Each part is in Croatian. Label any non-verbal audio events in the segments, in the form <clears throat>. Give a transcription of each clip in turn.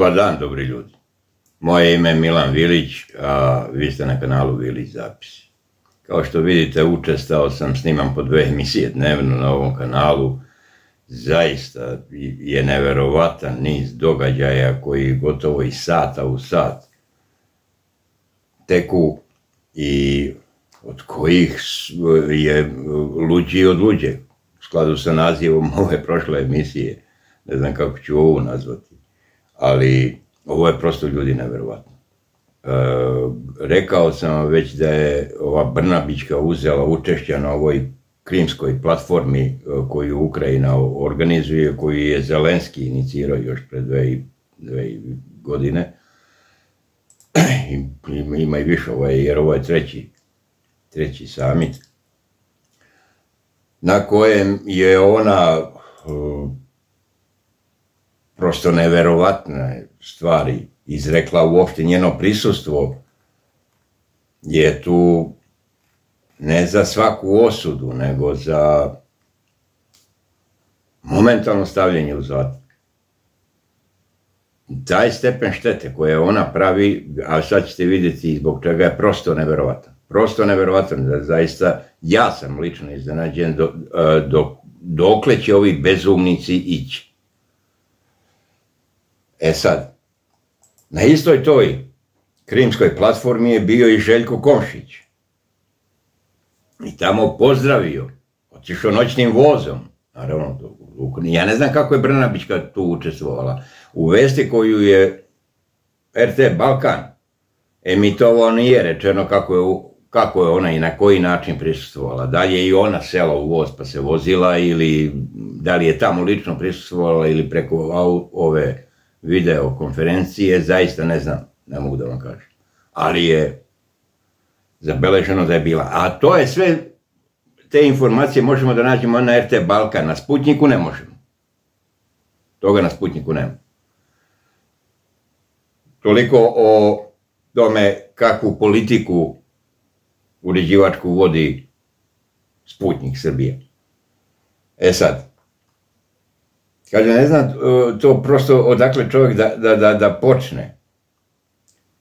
Dobar dan, dobri ljudi. Moje ime je Milan Vilić, a vi ste na kanalu Vilić Zapisi. Kao što vidite, učestao sam, snimam po dve emisije dnevno na ovom kanalu. Zaista je neverovatan niz događaja koji gotovo iz sata u sat teku i od kojih je luđi od luđe, u skladu sa nazivom <laughs> ove prošle emisije, ne znam kako ću ovu nazvati, ali ovo je prosto ljudi neverovatno. E, rekao sam već da je ova Brnabićka uzela učešća na ovoj krimskoj platformi e, koju Ukrajina organizuje, koju je Zelenski inicirao još pred dve, godine. <clears throat> Ima i više, ovaj, jer ovo je treći, treći summit, na kojem je ona e, prosto neverovatne stvari izrekla uopšte njeno prisustvo je tu ne za svaku osudu, nego za momentalno stavljanje u zatvor. Taj stepen štete koje ona pravi, a sad ćete vidjeti zbog čega je prosto neverovatan. Prosto neverovatan, da zaista ja sam lično iznenađen do, e, do, dokle će ovi bezumnici ići. E sad, na istoj toj krimskoj platformi je bio i Željko Komšić. I tamo pozdravio, otišao noćnim vozom, naravno, ja ne znam kako je Brnabićka tu učestvovala, u vesti koju je RT Balkan emitovao nije rečeno kako je, kako je ona i na koji način prisustvovala. Da li je i ona sela u voz pa se vozila ili da li je tamo lično prisustvovala ili preko ove video konferencije, zaista ne znam, ne mogu da vam kažem. Ali je zabeleženo da je bila. A to je sve, te informacije možemo da nađemo na RT Balkan, na Sputniku ne možemo. Toga na Sputniku nema. Toliko o tome kakvu politiku uređivačku vodi Sputnik Srbije. E sad, Kaže, ne znam e, to prosto odakle čovjek da, da, da, da počne.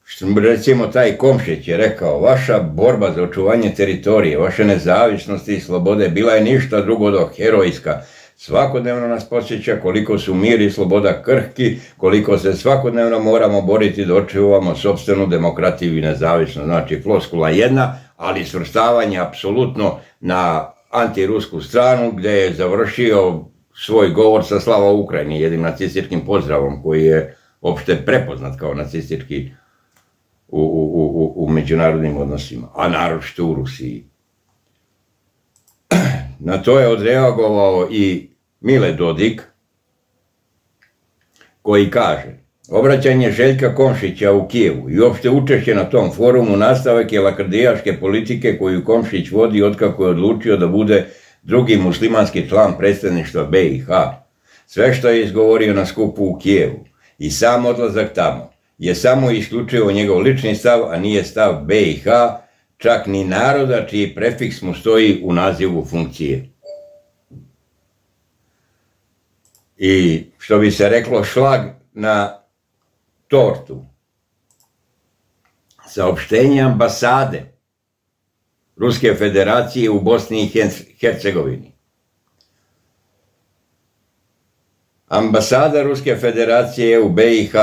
Što recimo taj Komšeć je rekao, vaša borba za očuvanje teritorije, vaše nezavisnosti i slobode bila je ništa drugo do herojska. Svakodnevno nas posjeća koliko su mir i sloboda krhki, koliko se svakodnevno moramo boriti da očuvamo sobstvenu demokratiju i nezavisnost. Znači, floskula jedna, ali svrstavanje apsolutno na antirusku stranu gdje je završio svoj govor sa slava Ukrajini, jednim nacističkim pozdravom koji je opšte prepoznat kao nacistički u, u, u, međunarodnim odnosima, a naročito u Rusiji. <clears throat> Na to je odreagovao i Mile Dodik, koji kaže Obraćanje Željka Komšića u Kijevu i uopšte učešće na tom forumu nastavak je lakrdijaške politike koju Komšić vodi otkako je odlučio da bude drugi muslimanski član predstavništva BiH, sve što je izgovorio na skupu u Kijevu i sam odlazak tamo je samo isključivo njegov lični stav, a nije stav BiH, čak ni naroda čiji prefiks mu stoji u nazivu funkcije. I što bi se reklo šlag na tortu. Saopštenje ambasade Ruske federacije u Bosni i Hercegovini. Ambasada Ruske federacije u BiH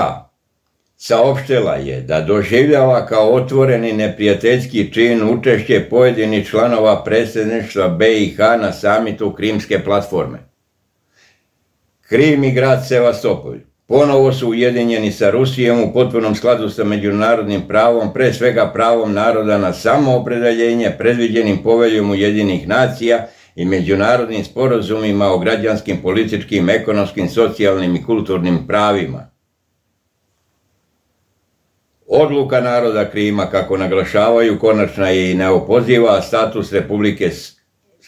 saopštila je da doživljava kao otvoreni neprijateljski čin učešće pojedinih članova predsjedništva BiH na samitu Krimske platforme. Krim i grad Sevastopolj ponovo su ujedinjeni sa Rusijom u potpunom skladu sa međunarodnim pravom, pre svega pravom naroda na samoopredeljenje predviđenim poveljom Ujedinih nacija i međunarodnim sporazumima o građanskim, političkim, ekonomskim, socijalnim i kulturnim pravima. Odluka naroda Krima, kako naglašavaju, konačna je i neopoziva status Republike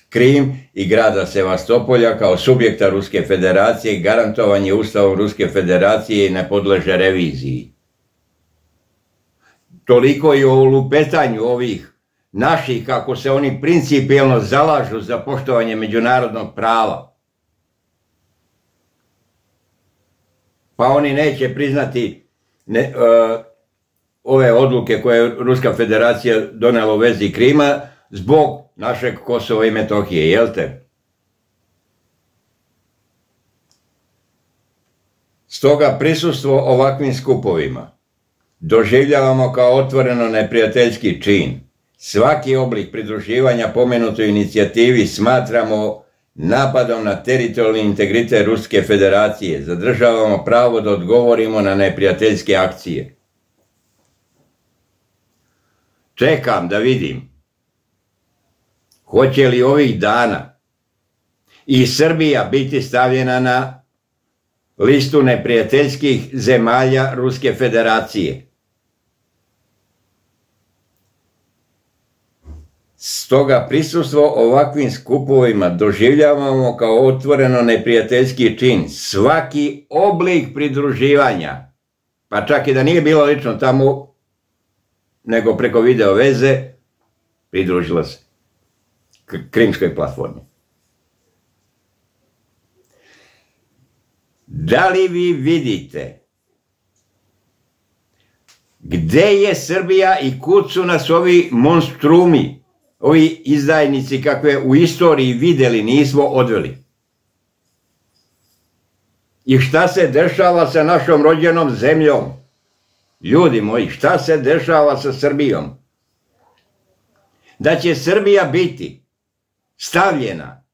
Krim i grada Sevastopolja kao subjekta Ruske federacije i garantovanje Ustavom Ruske federacije i ne podleže reviziji. Toliko i o lupetanju ovih naših, kako se oni principijelno zalažu za poštovanje međunarodnog prava. Pa oni neće priznati ne, ove odluke koje je Ruska federacija donela u vezi Krima zbog našeg Kosova i Metohije, jel te? Stoga prisustvo ovakvim skupovima doživljavamo kao otvoreno neprijateljski čin. Svaki oblik pridruživanja pomenutoj inicijativi smatramo napadom na teritorijalni integritet Ruske federacije. Zadržavamo pravo da odgovorimo na neprijateljske akcije. Čekam da vidim hoće li ovih dana i Srbija biti stavljena na listu neprijateljskih zemalja Ruske federacije. Stoga prisustvo ovakvim skupovima doživljavamo kao otvoreno neprijateljski čin. Svaki oblik pridruživanja, pa čak i da nije bilo lično tamo, nego preko video veze, pridružila se krimskoj platformi. Da li vi vidite gde je Srbija i kud su nas ovi monstrumi, ovi izdajnici kakve u istoriji videli nismo odveli? I šta se dešava sa našom rođenom zemljom? Ljudi moji, šta se dešava sa Srbijom? Da će Srbija biti stavljena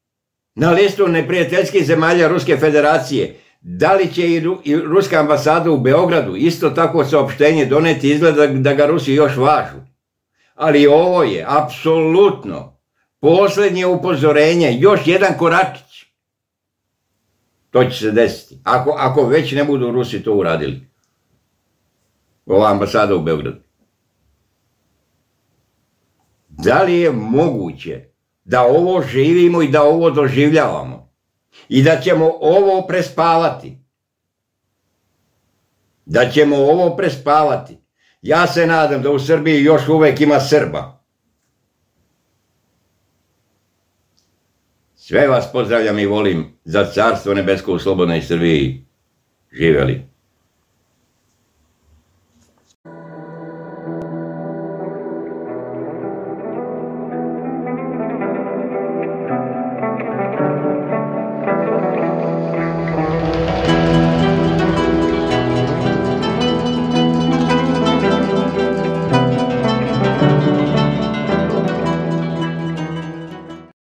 na listu neprijateljskih zemalja Ruske federacije, da li će i Ruska ambasada u Beogradu isto tako saopštenje doneti izgleda da ga Rusi još važu. Ali ovo je apsolutno posljednje upozorenje, još jedan koračić. To će se desiti. Ako, ako već ne budu Rusi to uradili. Ova ambasada u Beogradu. Da li je moguće da ovo živimo i da ovo doživljavamo i da ćemo ovo prespavati. Da ćemo ovo prespavati. Ja se nadam da u Srbiji još uvek ima Srba. Sve vas pozdravljam i volim za carstvo nebesko u slobodnoj Srbiji. Živeli.